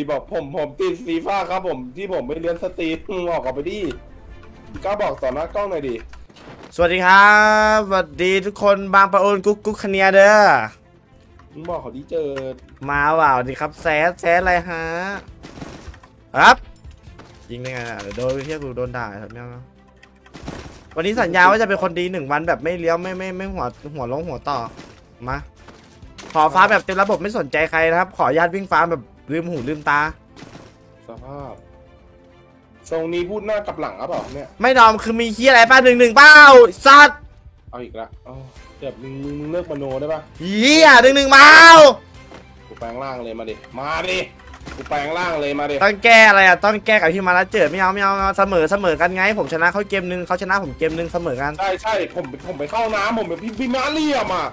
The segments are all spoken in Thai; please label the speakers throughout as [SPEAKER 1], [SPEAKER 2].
[SPEAKER 1] ดีบอกผมผมติดฟีฟ่าครับผมที่ผมไปเรียนสตรีมมึงออกออกไปดิกล้าบอกต่อหน้ากล้องหน่อยดิ
[SPEAKER 2] สวัสดีครับสวัสดีทุกคนบางปะโอนกุ๊กกุ๊กคเนียเด้อ
[SPEAKER 1] มึงบอกเขาดิเจอ
[SPEAKER 2] มาว่าวสวัสดีครับแซดแซดอะไรฮะครับยิงได้ไงอะเดี๋ยวโดนเที่ยกูโดนด่าครับเนี่ยวันนี้สัญญาว่าจะเป็นคนดีหนึ่งวันแบบไม่เลี้ยวไม่ไม่ไม่หัวหัวลงหัวต่อมาขอฟ้าแบบเต็มระบบไม่สนใจใครนะครับ ขออนุญาตวิ่งฟ้าแบบ ลืมหูลืมตา
[SPEAKER 1] สภาพ ทรงนี้พูดหน้ากลับหลังอะเปล่าเนี่ย
[SPEAKER 2] ไม่ดอมคือมีขี้ยอะไรป้าหนึ่งหนึ่งเป้าสัตว์
[SPEAKER 1] เอาอีกละเอาเดี๋ยวมึงมึงมึงเลิกมโนได้ปะ
[SPEAKER 2] เหี้ยหนึ่งหนึ่งเป้า
[SPEAKER 1] กูแปลงร่างเลยมาดิ มาดิ กูแปลงร่างเลยมาดิ
[SPEAKER 2] ต้องแก้อะไรอะต้องแก้กับพี่มาแล้วเจิดไม่เอาไม่เอาไม่เอาเสมอเสมอกันไง ผมชนะเขาเกมนึงเขาชนะผมเกมนึงเสมอกัน
[SPEAKER 1] ใช่ใช่ผมผมไปเข้าน้ำผมไปพี่พี่มาเรียมอะ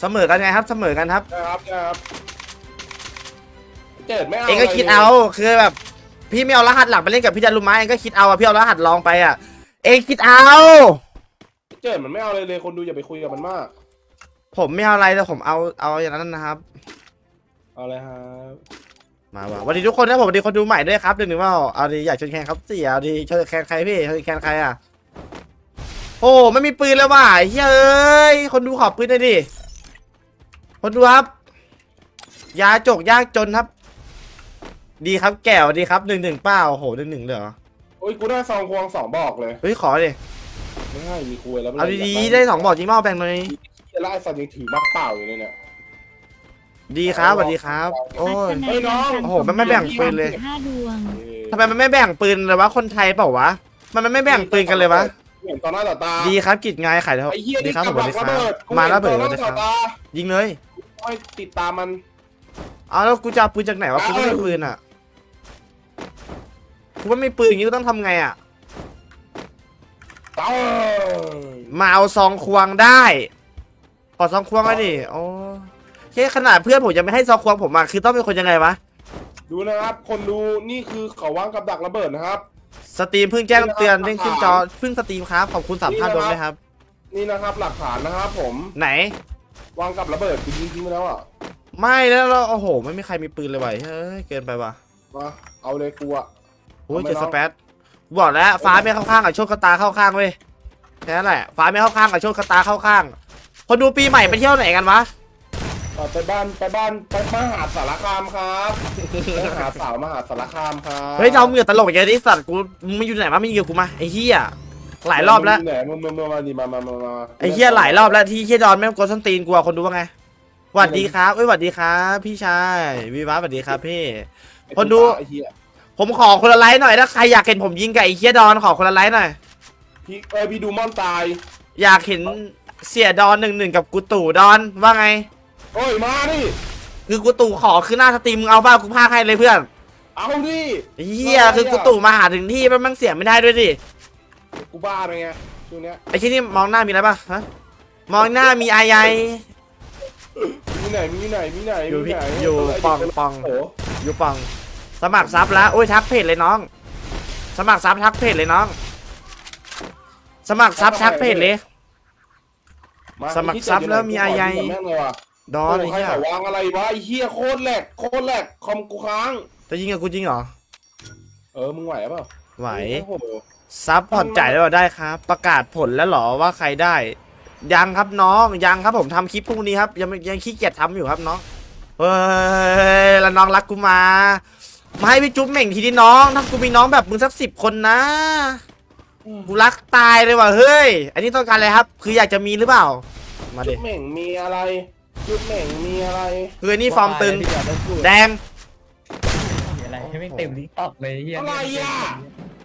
[SPEAKER 2] เสมอกันไงครับเสมอกันครับ
[SPEAKER 1] นะครับนะครับ เจิดไม่เอา
[SPEAKER 2] เองก็คิดเอาคือแบบ พี่ไม่เอารหัสหลักไปเล่นกับพี่ดารุมะเองก็คิดเอาอะพี่เอารหัสลองไปอะเองคิดเอา
[SPEAKER 1] เจิดมันไม่เอาเลยเลยคนดูอย่าไปคุยกับมันมาก
[SPEAKER 2] ผมไม่เอาอะไรแต่ผมเอาเอาอย่างนั้นนะครับ
[SPEAKER 1] เอาเลยครับ
[SPEAKER 2] มาว่ะสวันนี้ทุกคนนะผมสวัสดีคนดูใหม่ด้วยครับเดี๋ยวหนึ่งว่าเอาดีอยากชวนแข่งครับเสียเอาดีชวนแข่งใครพี่ชวนแข่งใครอะโอ้ไม่มีปืนแล้วว่ะเฮ้ยเอ้ยคนดูขอปืนหน่อยดิคนดูครับยาจกยากจนครับ ดีครับแก้วดีครับหนึ่งหนึ่งเป้าโอ้โหหนึ่งหนึ่งเลยเหรอ
[SPEAKER 1] โอ้ยกูได้ซองควงสองบอกเลย
[SPEAKER 2] เฮ้ยขอดิ
[SPEAKER 1] ไม่ให้มีคุยแล้ว
[SPEAKER 2] เอาดีๆได้สองบอกจริงเปล่าแบ่งหน่อย
[SPEAKER 1] แล้วไอ้สัตว์ยังถือมักเปล่าอยู่เลยเนี่ย
[SPEAKER 2] ดีครับสวัสดีครับ โอ้ย
[SPEAKER 1] เฮ้ยน้อง
[SPEAKER 2] โอ้โหมันไม่แบ่งปืนเลย
[SPEAKER 3] ห้าดวง
[SPEAKER 2] ทำไมมันไม่แบ่งปืนเลยวะคนไทยเปล่าวะมันมันไม่แบ่งปืนกันเลยวะ
[SPEAKER 1] เห็นต่อหน้าต่อตา
[SPEAKER 2] ดีครับกิจงายขายเท่า
[SPEAKER 1] ไอ้เหี้ย
[SPEAKER 2] ดี
[SPEAKER 1] นี่
[SPEAKER 2] ครับ
[SPEAKER 1] กั
[SPEAKER 2] ผ
[SPEAKER 1] บ
[SPEAKER 2] มส
[SPEAKER 1] ห
[SPEAKER 2] วั
[SPEAKER 1] ลั
[SPEAKER 2] ส
[SPEAKER 1] ก
[SPEAKER 2] ดี
[SPEAKER 1] ระ
[SPEAKER 2] ครั
[SPEAKER 1] เบิ
[SPEAKER 2] บ
[SPEAKER 1] ด
[SPEAKER 2] มาแล้วเบิด
[SPEAKER 1] ต่อห
[SPEAKER 2] สวัสดี
[SPEAKER 1] น้า
[SPEAKER 2] ค
[SPEAKER 1] ต่อ
[SPEAKER 2] รับ
[SPEAKER 1] ตา
[SPEAKER 2] ยิงเลย
[SPEAKER 1] ไม่ติดตามมัน
[SPEAKER 2] เอาแล้วกูจะเอาปืนจากไหนวะกูไม่มีปืนอะ กูไม่มีปืนอย่างนี้กูต้องทำไงอะ
[SPEAKER 1] เต้า
[SPEAKER 2] มาเอาซองควงได้ขอซองควงหน่อยดิโอ้แค่ขนาดเพื่อนผมยังไม่ให้ซองควงผมอะคือต้องเป็นคนยังไงวะ
[SPEAKER 1] ดูนะครับ คนดูนี่คือเขาวางกับดักระเบิดนะครับ
[SPEAKER 2] สตรีมเพิ่งแจ้งเตือนเด้งขึ้นจอเพิ่งสตรีมครับขอบคุณสามพันดวงด้วยครับ
[SPEAKER 1] นี่นะครับหลักฐานนะครับผม
[SPEAKER 2] ไหน
[SPEAKER 1] วางกับระเบิดกูยิงทิ้งไปแล้วอะ
[SPEAKER 2] ไม่แล้วเราโอ้โห ไม่มีใครมีปืนเลยว่ะเฮ้ยเกินไปว่ะ
[SPEAKER 1] มาเอาเลยกูอะ
[SPEAKER 2] โอ้ย
[SPEAKER 1] เอาไหม
[SPEAKER 2] เจอ
[SPEAKER 1] น้
[SPEAKER 2] ส
[SPEAKER 1] อง
[SPEAKER 2] เปซบอกแล้วฟ้าไม่เข้าข้างกับโชคชะตาเข้าข้างเว้ยแค่นั้นแหละฟ้าไม่เข้าข้างกับโชคชะตาเข้าข้าง คนดูปีใหม่ไปเที่ยวไหนกันวะ
[SPEAKER 1] เอาไปบ้านไปบ้านไปมหาสารคามครับไปหาสาวมหาสารคามครับ
[SPEAKER 2] เฮ้ยเราเหงื่อตลกอย่างนี้สัตว์กูมึงไม่อยู่ไหนวะไม่อยู่กับกูมาไอ้เหี้ยหลายรอบแล้ว
[SPEAKER 1] มึงยู่ไหนมึงมึงมึงมาดิมามามามา
[SPEAKER 2] ไอ้เหี้ยหลายรอบแล้วที่เหี้ยดอนแม่งกดส้นตีนกูอะคนดูว่าไงหวัดดีครับเอ้ยหวัดดีครับ พี่ชายวีวัฒน์หวัดดีครับพี่คนดู
[SPEAKER 1] ไอ้เหี้ย
[SPEAKER 2] ผมขอคนละไลค์หน่อยถ้าใครอยากเห็นผมยิงกับไอ้เหี้ยดอนขอคนละไลค์หน่อย
[SPEAKER 1] พี่เอ้ยพี่ดูม่อนตาย
[SPEAKER 2] อยากเห็นเสียดอนหนึ่งหนึ่งกับกูตู่ดอนว่าไง
[SPEAKER 1] โอ้ยมาดิ
[SPEAKER 2] คือกูตู่ขอคือหน้าสตรีมมึงเอาบ้ากูพากให้เลยเพื่อน
[SPEAKER 1] เอาดิ
[SPEAKER 2] เฮียคือกูตู่มาหาถึงที่มันมันเสียไม่ได้ด้วยดิ
[SPEAKER 1] กูบ้าเลยไงช่วงเนี้ย
[SPEAKER 2] ไอ้ที่นี่มองหน้ามีอะไรป่ะฮะมองหน้ามีอายาย
[SPEAKER 1] มีไหนมีไหนมีไหน
[SPEAKER 2] อยู่
[SPEAKER 1] มี
[SPEAKER 2] พี่
[SPEAKER 1] ไหน
[SPEAKER 2] อยู่ปองปอง
[SPEAKER 1] โอ้โห
[SPEAKER 2] อยู่ปอง สมัครซับแล้วโอ้ยทักเพจเลยน้อง สมัครซับทักเพจเลยน้อง สมัครซับทักเพจเลยาสมัครซับแล้วมีอะไร
[SPEAKER 1] กูขยิงกับแม่งเลยว่ะ
[SPEAKER 2] ดอ
[SPEAKER 1] โอ้
[SPEAKER 2] นไอ้
[SPEAKER 1] ใคร
[SPEAKER 2] เหี้ย
[SPEAKER 1] เขาวางอะไรวะไอ้เหี้ยโคตรแหลกโคตรแหลกคอมกูค้าง
[SPEAKER 2] จะยิงกับกูจริงเหรอ
[SPEAKER 1] เออมึงไหวเปล่า
[SPEAKER 2] ไหว
[SPEAKER 1] โอ้โห
[SPEAKER 2] ซับผ่อนจ่ายได้หรอได้ครับ ประกาศผลแล้วเหรอว่าใครได้ ยังครับน้องยังครับผมทำคลิปพรุ่งนี้ครับ ยังยังขี้เกียจทำอยู่ครับน้องเฮ้ยแล้วน้องรักกูมา มาให้พี่จุ๊บเหม่งทีนี้น้อง ถ้ากูมีน้องแบบมึงสักสิบคนนะ กูรักตายเลยว่ะเฮ้ย อันนี้ต้องการอะไรครับ คืออยากจะมีหรือเปล่า มา
[SPEAKER 1] จุ
[SPEAKER 2] ดิ
[SPEAKER 1] ดเหม่งมีอะไร จุดเหม่งมีอะไร
[SPEAKER 2] คือไอ้นี่ฟอร์มตึง แดง
[SPEAKER 4] อะไรให้ไม่งเต็มลิงก์ต็อกเลยเฮีย
[SPEAKER 1] อะไรอะ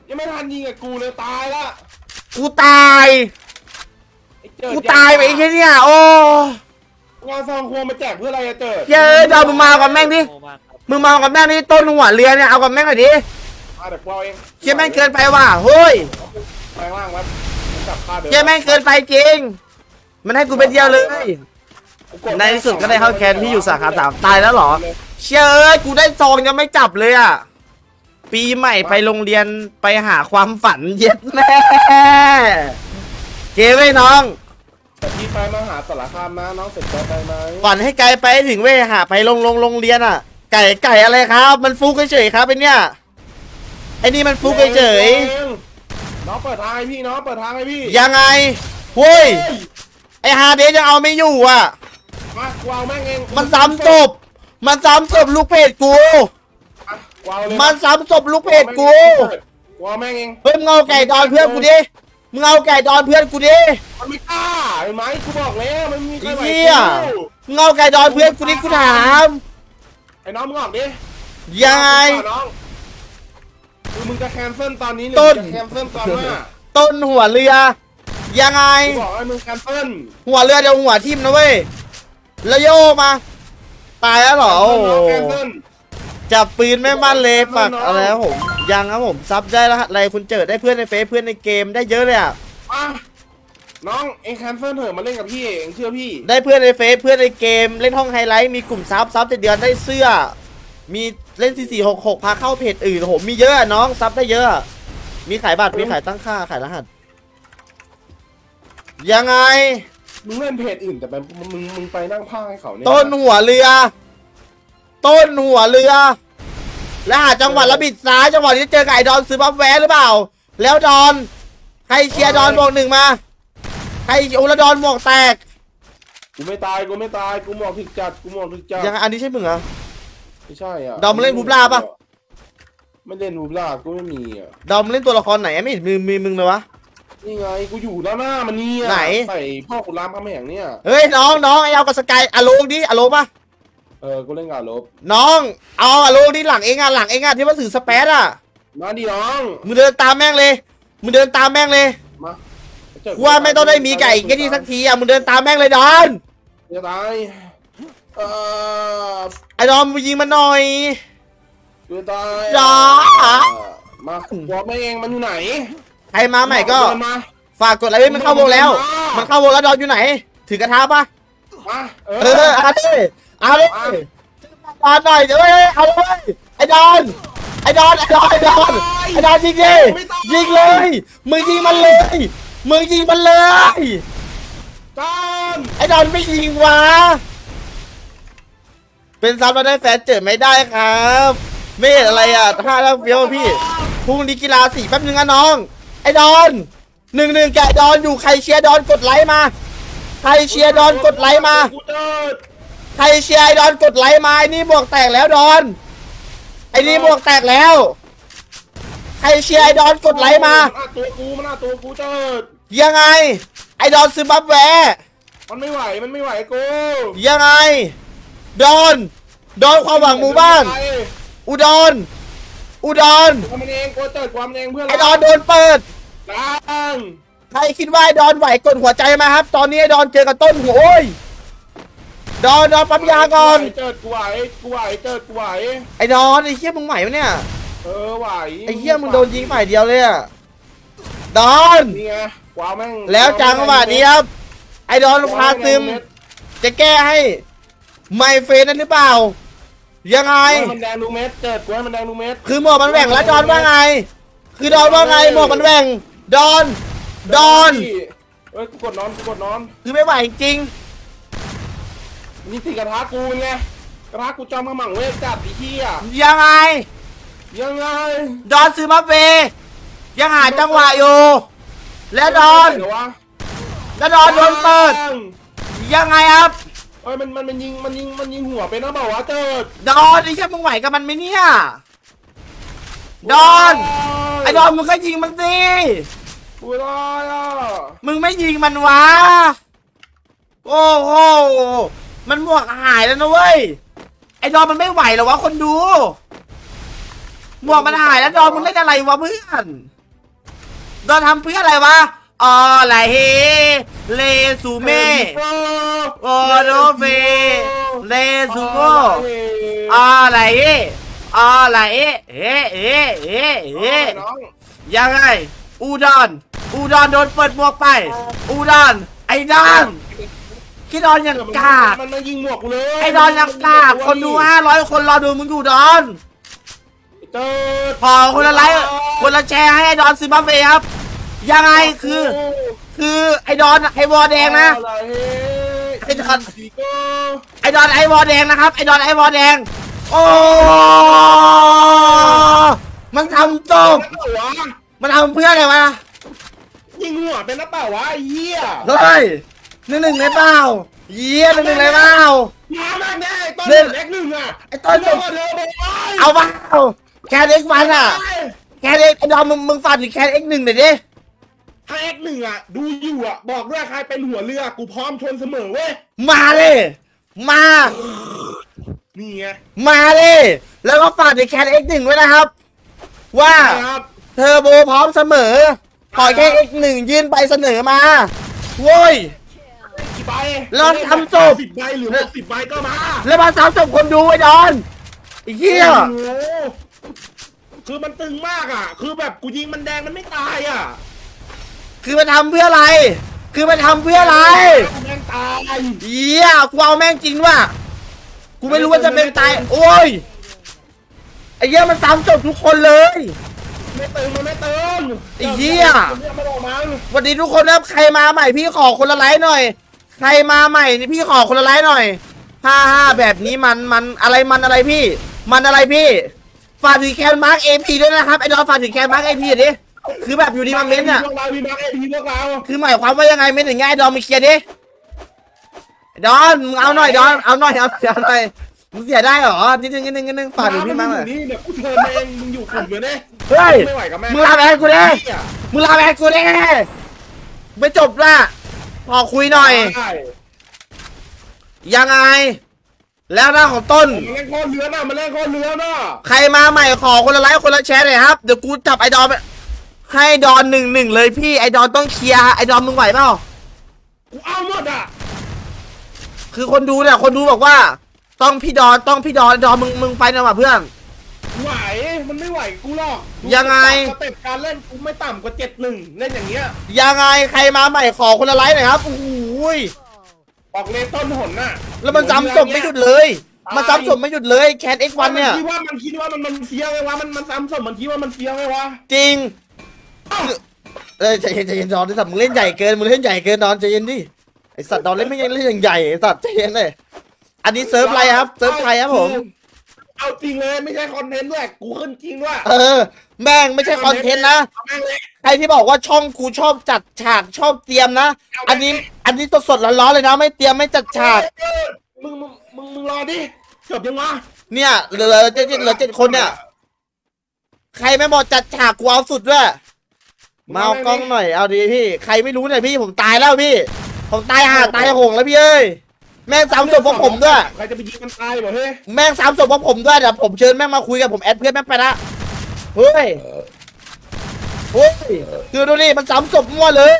[SPEAKER 1] ยังไม่ทันยิงกับกูเลยตายละ
[SPEAKER 2] กูตาย
[SPEAKER 1] ไอ้เจิด
[SPEAKER 2] กูตายไปไอ้แค่เนี่ยโอ้
[SPEAKER 1] งานซองควงมาแจกเพื่ออะไรอะเจิด
[SPEAKER 2] เย้ยเอามึงมากับแม่งดิ มึงมากับแม่งนี่ต้นหัวเรือเนี่ยเอากับแม่งหน่อยดิ
[SPEAKER 1] มาเดี๋ยวกูเอาเอง
[SPEAKER 2] เชี่ยแม่งเกินไปว่ะเฮ้ย
[SPEAKER 1] แปลงร่างไว้กูจับค่าเดิม
[SPEAKER 2] เชี่ยแม่งเกินไปจริง มันให้กูเป็นเดียวเลย
[SPEAKER 1] กูกด
[SPEAKER 2] ในที่สุดก็ได้เข้าแคนที่อยู่สาขาสามตายแล้วเหรอ เชี่ยเอ้ยกูได้ซองยังไม่จับเลยอะ ปีใหม่ไปโรงเรียนไปหาความฝันเย็ดแม่เกไว้น้อง
[SPEAKER 1] แต่พี่ไปมหาสารคามนะน้องเสร็จไปไปไหม
[SPEAKER 2] ฝันให้ไกลไปให้ถึงเว้ยหาไปลงลงโรงเรียนอะ ไก่ไก่อะไรครับ มันฟุกเฉยๆครับไอเนี่ยไอนี่มันฟุกเฉย
[SPEAKER 1] น้องเปิดทางให้พี่น้องเปิดทางให้พี่
[SPEAKER 2] ๆยังไงเฮ้ยไอฮาเดสยังเอาไม่อยู่อะ
[SPEAKER 1] มากวาวแม่งเอง
[SPEAKER 2] มันซ้ำศพมันซ้ำศพลูกเพจกู
[SPEAKER 1] อะกวาวเลย
[SPEAKER 2] มันซ้ำศพลูกเพจกู
[SPEAKER 1] กวาวแม่งเอง
[SPEAKER 2] เฮ้ยมึงเอาไก่ดอนเพื่อนกูดิมึงเอาไก่ดอนเพื่อนกูดิ
[SPEAKER 1] มันไม่กล้าเห็นไหมกูบอกแล้วมันมีใคร
[SPEAKER 2] ไอ้
[SPEAKER 1] ไหว
[SPEAKER 2] เหี้ย
[SPEAKER 1] กู
[SPEAKER 2] มึงเอาไก่ดอนเพื่อนกูดิกูถาม
[SPEAKER 1] ไอ้น้องมึงออกดิ
[SPEAKER 2] ยังไง
[SPEAKER 1] น้องคือมึงจะแคนเซิลตอนนี้หรือ
[SPEAKER 2] ต้น
[SPEAKER 1] มึงจะแคนเซิลตอนหน้า
[SPEAKER 2] ต้นหัวเรือ ยังไง
[SPEAKER 1] กูบอกให้มึงแคนเซิล
[SPEAKER 2] หัวเรือเดี๋ยวหัวทิ่มนะเว้ยแล้วโยกมา ตายแล้วเหรอโอ้โห
[SPEAKER 1] แคนเซิล
[SPEAKER 2] จับปืนไม่มั่นเลยปัก
[SPEAKER 1] น้อง
[SPEAKER 2] อะไรครับผมยังครับผมซับได้รหัสอะไรคุณเจอได้เพื่อนในเฟซเพื่อนในเกมได้เยอะเลยอะ
[SPEAKER 1] อะ น้องเองแคนเซิลเถอะมาเล่นกับพี่เองเชื่อพี่
[SPEAKER 2] ได้เพื่อนในเฟซเพื่อนในเกม เล่นห้องไฮไลท์มีกลุ่มซับซับเจ็ดเดือนได้เสื้อ มีเล่น4 4 6 6พาเข้าเพจอื่นโอ้โหมีเยอะอะน้องซับได้เยอะอะ มีขายบัตรมีขายตั้งค่าขายรหัส ยังไง
[SPEAKER 1] มึงเล่นเพจอื่นแต่ไปมึงมึงมึงไปนั่งพากย์ให้เขาเนี่ย
[SPEAKER 2] ต้นหัวเรือ ต้นหัวเรือและหาจังหวัดระบิดซ้ายจังหวัดที่เจอไก่ดอนซื้อบัฟแวร์หรือเปล่า แล้วดอน ใครเชียร์ดอนบอกหนึ่งมา ใครโอละดอนบอกแตก
[SPEAKER 1] กูไม่ตายกูไม่ตายกูหมอกถึกจัดกูหมอกถึกจัด
[SPEAKER 2] ยังไงอันนี้ใช่มึงเหรอ
[SPEAKER 1] ไม่ใช่อะ
[SPEAKER 2] ดอมมึงเล่นบูบลาปะ
[SPEAKER 1] ไม่เล่นบูบลากูไม่มีอะ
[SPEAKER 2] ดอมเล่นตัวละครไหนไม่เห็นมีมีมึงเลยวะ
[SPEAKER 1] นี่ไงกูอยู่ด้านหน้ามันนี่อะ
[SPEAKER 2] ไหน
[SPEAKER 1] ใส่พ่อกูรามคำแหงเนี่ย
[SPEAKER 2] เฮ้ยน้องน้องไอเอากับสกายอะโลงดิอะโลปะ
[SPEAKER 1] เออกูเล่นกับลบ
[SPEAKER 2] น้อง เอาอะโลงดิหลังเองอะหลังเองอะที่ว่าถือสเปซอะ
[SPEAKER 1] มาดิน้อง
[SPEAKER 2] มึงเดินตามแม่งเลย มึงเดินตามแม่งเลย
[SPEAKER 1] มาเจอ
[SPEAKER 2] กูว่าไม่ต้องได้มีไก่แค่นี้สักทีอะมึงเดินตามแม่งเลยดอน
[SPEAKER 1] จะตายเออ
[SPEAKER 2] ไอ้ดอมมึงยิงมันหน่อย
[SPEAKER 1] จะตาย
[SPEAKER 2] จ้า
[SPEAKER 1] มาบอกไม่เองมันอยู่ไหน
[SPEAKER 2] ใครมาใหม่ก็
[SPEAKER 1] เดินมา
[SPEAKER 2] ฝากกดไลค์ด้วยมันเข้าวงแล้ว มันเข้าวงแล้วดอนอยู่ไหน ถือกระทะปะ
[SPEAKER 1] มาเอ
[SPEAKER 2] เออเอาดิเอาดิดอนหน่อยเดี๋ยวเว้ยเอาเลยไอ้ดอนไอ้ดอนไอ้ดอนไอ้ดอนไอ้ดอนยิงดิยิงเลยมึงยิงมันเลย มึงยิงมันเลย
[SPEAKER 1] จอน
[SPEAKER 2] ไอ้ดอนไม่ยิงวะ เป็นซับมาได้แฟนเจอไม่ได้ครับ ไม่เห็นอะไรอะท่าแล้วเฟี้ยวพี่พรุ่งนี้กีฬาสีแป๊บนึงนะน้อง ไอ้ดอนหนึ่งหนึ่งแกะดอนอยู่ใครเชียร์ดอนกดไลค์มา ใครเชียร์ดอนกดไลค์มา
[SPEAKER 1] กูเจิด
[SPEAKER 2] ใครเชียร์ไอ้ดอนกดไลค์มาไอ้นี่บวกแตกแล้วดอน ไอ้นี่บวกแตกแล้ว ใครเชียร์ไอ้ดอนกดไลค์มา
[SPEAKER 1] นหน้าตัวกูมันหน้าตัวกูเจิด
[SPEAKER 2] ยังไง ไอ้ดอนซื้อบัฟแวร์
[SPEAKER 1] มันไม่ไหวมันไม่ไหวกู
[SPEAKER 2] ยังไง ดอน ดอนความหวังหมู่บ้าน อุดร อุดร
[SPEAKER 1] กูมันเองกูเจิดความเองเพื่อน
[SPEAKER 2] ไอ้ดอนโดนเปิด
[SPEAKER 1] ดัง
[SPEAKER 2] ใครคิดว่าไอ้ดอนไหวกดหัวใจมาครับ ตอนนี้ไอ้ดอนเจอกับต้นหัวโอ้ย ดอนดอนปั๊มยาก่อน
[SPEAKER 1] เจิดกูไหวกูไหวเจิดกูไหว
[SPEAKER 2] ไอ้ดอนไอ้เหี้ยมึงไหวปะเนี่ย
[SPEAKER 1] เออไหว
[SPEAKER 2] ไอ้เหี้ยมึงโดนยิงฝ่ายเดียวเลยอะดอน
[SPEAKER 1] นี่ไงกวาวแม่ง
[SPEAKER 2] แล้วจังหวะนี้ครับ ไอ้ดอนพาซึม จะแก้ให้ไมเฟนนั่นหรือเปล่า ยังไง
[SPEAKER 1] ไอ้มันแดงดูเม็ดเจิดกูให้มันแดงดูเม็ด
[SPEAKER 2] คือหมวกมันแหว่งแล้วดอนว่าไง คือดอนว่าไงหมวกมันแหว่งดอน ดอน
[SPEAKER 1] เอ้ยกูกดนอนกูกดนอน
[SPEAKER 2] คือไม่ไหวจริง
[SPEAKER 1] นี่ตีกระทะกูเป็นไงกระทะกูจอมขมังเวทจัดไอ้เหี้ย
[SPEAKER 2] ยังไง
[SPEAKER 1] ยังไง
[SPEAKER 2] ดอนซื้อมาเฟยังหาจังหวะอยู่แล้วดอน
[SPEAKER 1] ไหววะ
[SPEAKER 2] แล้วดอนโดนเปิด ยังไงครับ
[SPEAKER 1] เอ้ยมันมันมันยิงมันยิงมันยิงหัวเป็นนะเปล่าวะเจิด
[SPEAKER 2] ดอนไอ้แค่มึงไหวกับมันไหมเนี่ยดอนไอ้ดอนมึงก็ยิงมันสิ
[SPEAKER 1] กูได้อะ
[SPEAKER 2] มึงไม่ยิงมันวะโอ้โหมันหมวกหายแล้วนะเว้ยไอ้ดอนมันไม่ไหวหรอวะคนดู หมวกมันหายแล้วดอนมึงเล่นอะไรวะเพื่อนดอนทำเพื่ออะไรวะอ๋ออะไรเฮเลซูเม่โอโดเฟเลซูโกอะไรเอ๊ะอะไรเอ๊ะเอ๊ะเอ๊ะเอ๊ะเอ๊ะ
[SPEAKER 1] น้อง
[SPEAKER 2] ยังไงอูดอนอูดอนโดนเปิดหมวกไป อูดอนไอ้ดอนคิดดอนยังกาก
[SPEAKER 1] มันมายิงหมวกกูเลย
[SPEAKER 2] ไอ้ดอนยังกากคนดูห้าร้อยคนรอดูมึงอยู่ดอน
[SPEAKER 1] เจิด
[SPEAKER 2] พอคนละไลค์คนละแชร์ให้ไอ้ดอนซิมบับเวครับ ยังไงคือ คือไอ้ดอนไอ้วอแดงนะ
[SPEAKER 1] อะไร
[SPEAKER 2] ไอ้ดอน
[SPEAKER 1] สีโก้
[SPEAKER 2] ไอ้ดอนไอ้วอแดงนะครับไอ้ดอนไอ้วอแดง โอ้มันทำจบ
[SPEAKER 1] เป็นนักเปล่าวะ
[SPEAKER 2] มันทำเพื่ออะไรวะ
[SPEAKER 1] ยิงหัวเป็นนักเปล่าวะไอ้เหี้ย
[SPEAKER 2] เฮ้ยหนึ่งหนึ่งเลยเปล่าเยี่ยหนึ่งหนึ่งเลยเปล่า
[SPEAKER 1] มาแม่งได้ตอน
[SPEAKER 2] เล่น
[SPEAKER 1] เล็กหนึ่งอะ
[SPEAKER 2] ไอ้ต้น
[SPEAKER 1] เลิกเธอไป
[SPEAKER 2] เอาเปล่า แค่เอ็กมันอะ แค่เอ็กไอ้ดอมมึงมึงฝากถึงแค่เอ็กหนึ่งหน่อยดิ
[SPEAKER 1] ถ้าเอ็กหนึ่งอะ ดูอยู่อะ บอกด้วยใครเป็นหัวเรือกูพร้อมชนเสมอเว้ย
[SPEAKER 2] มาเลย มา
[SPEAKER 1] นี่ไง
[SPEAKER 2] มาเลย แล้วก็ฝากถึงแค่เอ็กหนึ่งด้วยนะครับ ว่า
[SPEAKER 1] ครับ
[SPEAKER 2] เทอร์โบพร้อมเสมอขอแค่เอ็กหนึ่งยื่นไปเสนอมาโว้ย
[SPEAKER 1] กี่ใบ
[SPEAKER 2] แล้วทำจบ
[SPEAKER 1] สิบใบหรือหกสิบใบก็มา
[SPEAKER 2] แล้วมาสามจบคนดูไอ้ดอนไอ้เหี้ย
[SPEAKER 1] โอ้โห คือมันตึงมากอะ คือแบบกูยิงมันแดงมันไม่ตายอะ
[SPEAKER 2] คือมันทำเพื่ออะไร คือมันทำเพื่ออะไร
[SPEAKER 1] กูแม่งตาย
[SPEAKER 2] เหี้ยกูเอาแม่งจริงว่ะ กูไม่รู้ว่าจะเป็นตาย โอ้ย ไอ้เหี้ยมันซ้ำจบทุกคนเลย
[SPEAKER 1] ไม่ตึงมันไม่ตึง
[SPEAKER 2] ไอ้เหี้ย
[SPEAKER 1] เรียกมันออกมา
[SPEAKER 2] สวัสดีทุกคนนะครับใครมาใหม่พี่ขอคนละไลค์หน่อย ใครมาใหม่นี่พี่ขอคนละไลค์หน่อยห้าห้าแบบนี้มันมันอะไรมันอะไรพี่ มันอะไรพี่ ฝากถึงแคนมาร์กเอพีด้วยนะครับไอ้ดอนฝากถึงแคนมาร์กเอพีดิคือแบบอยู่ดีมาเม้นต์อะ
[SPEAKER 1] พวกเรามีมาร์กเอพีพวกเรา
[SPEAKER 2] คือหมายความว่ายังไงเม้นต์อย่างไงไอ้ดอนมาเคลียร์ดิไอ้ดอนมึงเอาหน่อยดอนเอาหน่อยเอาเอาหน่อยมึงเสียได้เหรอนิดนึงนิดนึงนิดนึงฝากถึงพี่มาร์กหน่อย
[SPEAKER 1] นี่เนี่ยกูเชิญมาเองมึงอยู่กลุ่มเลยเนี่ย
[SPEAKER 2] เฮ้ย
[SPEAKER 1] ไม่ไหวกับแม่
[SPEAKER 2] มึงลาแบนกูดิ
[SPEAKER 1] เหี้ย
[SPEAKER 2] มึงลาแบนกูดิไม่จบละขอคุยหน่อย
[SPEAKER 1] ใช่
[SPEAKER 2] ยังไง แล้วหน้าของต้น
[SPEAKER 1] มันเล่นข้อเรือน่ะมันเล่นข้อเรือน่ะ
[SPEAKER 2] ใครมาใหม่ขอคนละไลค์คนละแชร์หน่อยครับ เดี๋ยวกูจับไอดอนไปให้ดอนหนึ่งหนึ่งเลยพี่ไอดอนต้องเคลียร์ไอดอนมึงไหวเปล่า
[SPEAKER 1] กูเอาหมดอะ
[SPEAKER 2] คือคนดูเนี่ยคนดูบอกว่า ต้องพี่ดอนต้องพี่ดอนไอดอนมึงมึงไปหน่อยว่ะเพื่อน
[SPEAKER 1] ไหวมันไม่ไหวกูหรอก
[SPEAKER 2] ยังไง
[SPEAKER 1] สเต็ปการเล่นกูไม่ต่ำกว่าเจ็ดหนึ่งเล่นอย่างเงี้ย
[SPEAKER 2] ยังไงใครมาใหม่ขอคนละไลค์หน่อยครับโอ้โหย
[SPEAKER 1] ออกเลนต้นหนน่ะ
[SPEAKER 2] แล้วมันจำศพไม่หยุดเลย มันจำศพไม่หยุดเลยแคทเอ็กวันเนี่ย
[SPEAKER 1] มัคิดว่ามันคิดว่ามันมันเฟี้ยวไงวะมันมันซ้ำศพมันคิดว่ามันเฟี้ยวไงวะ
[SPEAKER 2] จริงเอ้ยใจเย็นใจเย็นดอนไอสัตว์มึงเล่นใหญ่เกินมึงเล่นใหญ่เกินดอนใจเย็นดิไอสัตว์ดอนเล่นไม่ยังเล่นอย่างใหญ่ไอสัตว์ใจเย็นเลยอันนี้เซิร์ฟอะไรครับเซิร์ฟใครครับผม
[SPEAKER 1] เอาจริงเลยไม่ใช่คอนเทนต์ด้วยกูขึ้นจริงด้วย
[SPEAKER 2] เออ แม่งไม่ใช่คอนเทนต์นะ
[SPEAKER 1] เอาแม่งเลย
[SPEAKER 2] ใครที่บอกว่าช่องกูชอบจัดฉากชอบเตรียมนะอันนี้อันนี้สดๆร้อนๆเลยนะ ไม่เตรียมไม่จัดฉาก
[SPEAKER 1] เออมึงมึงมึงมึงรอดิจบยังวะ
[SPEAKER 2] เนี่ยเหลือเหลือเจ็ดเหลือเจ็ดคนเนี่ย ใครไม่บอกจัดฉากกูเอาสุดด้วยมาเอากล้องหน่อยเอาดีพี่ ใครไม่รู้เนี่ยพี่ผมตายแล้วพี่ ผมตายห่าตายโหงแล้วพี่เอ้ย แม่งซ้ำศพพวกผมด้วย
[SPEAKER 1] ใครจะไปยิงมันตายบ่เฮ้ย
[SPEAKER 2] แม่งซ้ำศพพวกผมด้วยเดี๋ยวผมเชิญแม่งมาคุยกับผมแอดเพื่อนแม่งไปละเฮ้ยเฮ้ยคือดูนี่มันซ้ำศพมั่วเลย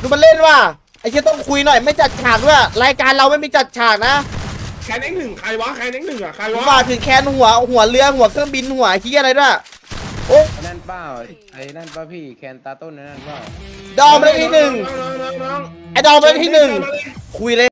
[SPEAKER 2] ดูมันเล่นว่ะไอ้เชี่ยต้องคุยหน่อยไม่จัดฉากด้วยรายการเราไม่มีจัดฉากนะ
[SPEAKER 1] ใครเน็กหนึ่งใครวะใครเน็กหนึ่งอะใครวะ
[SPEAKER 2] ฝากถึงแคนหัวหัวเรือหัวเครื่องบินหัวขี้ยอะไรด้วยโอ้
[SPEAKER 3] ไอ้นั่นเปล่าไอ้นั่นเปล่าพี่แคนตาต้นไอ้นั่นเปล่า
[SPEAKER 2] ดอมไปเลยที่หนึ่ง
[SPEAKER 1] น้องๆๆๆ
[SPEAKER 2] ไอ้ดอมไปเลยที่หนึ่งคุยเลย